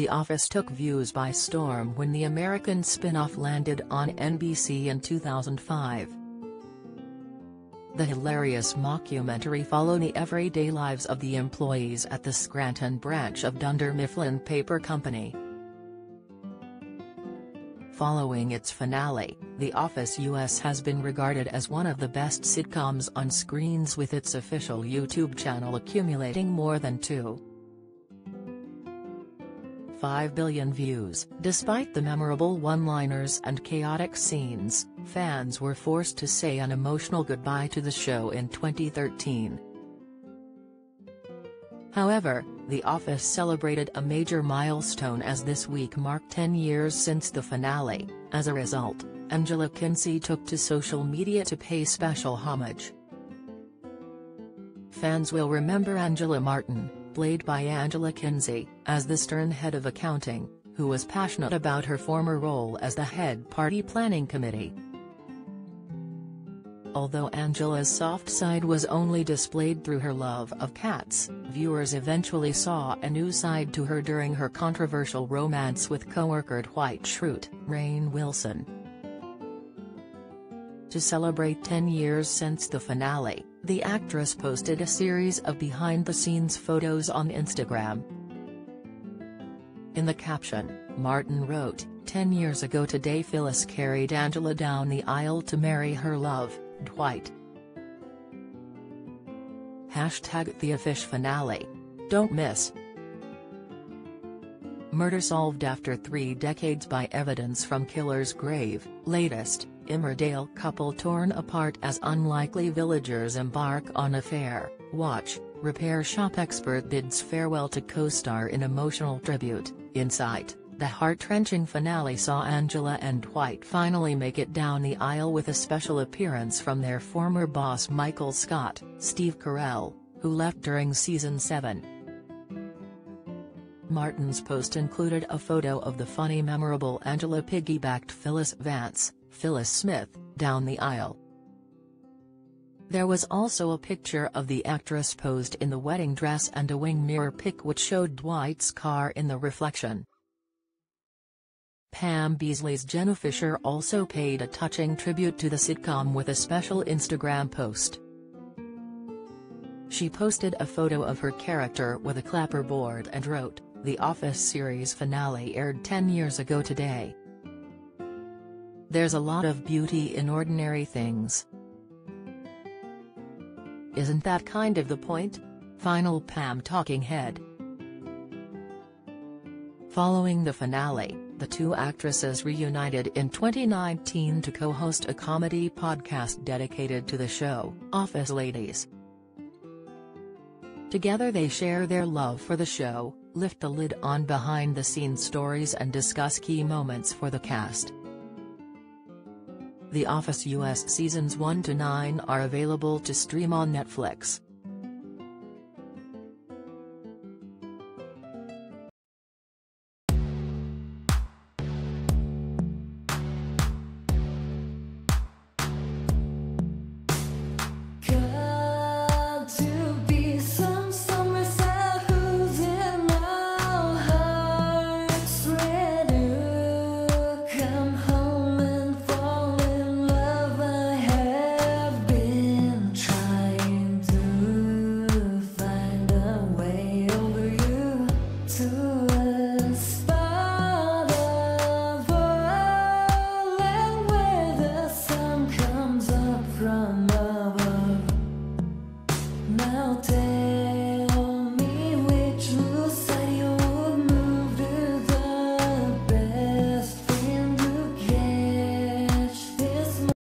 The Office took views by storm when the American spin-off landed on NBC in 2005. The hilarious mockumentary followed the everyday lives of the employees at the Scranton branch of Dunder Mifflin Paper Company. Following its finale, The Office US has been regarded as one of the best sitcoms on screens with its official YouTube channel accumulating more than 2.5 billion views. Despite the memorable one-liners and chaotic scenes, fans were forced to say an emotional goodbye to the show in 2013. However, The Office celebrated a major milestone as this week marked 10 years since the finale. As a result, Angela Kinsey took to social media to pay special homage. Fans will remember Angela Martin, played by Angela Kinsey, as the stern head of accounting, who was passionate about her former role as the head party planning committee. Although Angela's soft side was only displayed through her love of cats, viewers eventually saw a new side to her during her controversial romance with co-worker Dwight Schrute, Rainn Wilson. To celebrate 10 years since the finale, the actress posted a series of behind-the-scenes photos on Instagram. In the caption, Martin wrote, 10 years ago today Phyllis carried Angela down the aisle to marry her love, Dwight. Hashtag The Office Finale. Don't miss. Murder solved after three decades by evidence from killer's grave, latest, Emmerdale couple torn apart as unlikely villagers embark on affair, watch, repair shop expert bids farewell to co-star in emotional tribute, Insight. The heart-wrenching finale saw Angela and Dwight finally make it down the aisle with a special appearance from their former boss Michael Scott, Steve Carell, who left during season 7. Martin's post included a photo of the funny memorable Angela piggybacked Phyllis Vance, Phyllis Smith, down the aisle. There was also a picture of the actress posed in the wedding dress and a wing mirror pic which showed Dwight's car in the reflection. Pam Beesly's Jenna Fischer also paid a touching tribute to the sitcom with a special Instagram post. She posted a photo of her character with a clapperboard and wrote, The Office series finale aired 10 years ago today. There's a lot of beauty in ordinary things. Isn't that kind of the point? Final Pam talking head. Following the finale, the two actresses reunited in 2019 to co-host a comedy podcast dedicated to the show, Office Ladies. Together they share their love for the show, lift the lid on behind-the-scenes stories and discuss key moments for the cast. The Office US Seasons 1 to 9 are available to stream on Netflix.